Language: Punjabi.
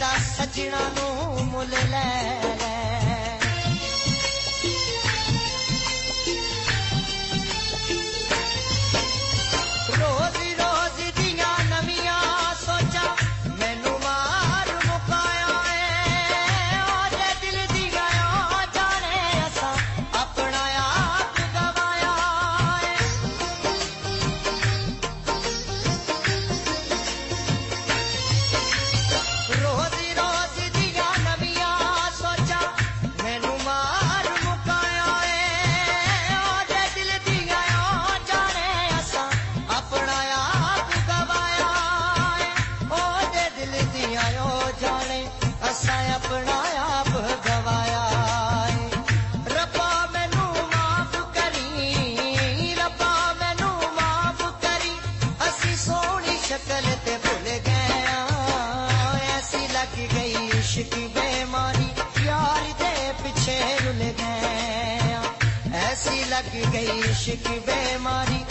ਸੱਜਣਾ ਸੱਜਣਾ ਨੂੰ ਮੁੱਲ ਲੈ ਅਸਾਂ ਆਪਣਾ ਆਪ ਗਵਾਇਆ ਏ। ਰੱਬਾ ਮੈਨੂੰ ਮਾਫ ਕਰੀ, ਰੱਬਾ ਮੈਨੂੰ ਮਾਫ ਕਰੀ। ਅਸੀਂ ਸੋਹਣੀ ਸ਼ਕਲ ਤੇ ਭੁੱਲ ਗਏ ਆਂ। ਐਸੀ ਲੱਗ ਗਈ ਇਸ਼ਕ ਬੇਮਾਰੀ ਯਾਰ ਦੇ ਪਿੱਛੇ ਰੁਲ ਗਏ ਐਸੀ ਲੱਗ ਗਈ ਇਸ਼ਕ ਬੇਮਾਰੀ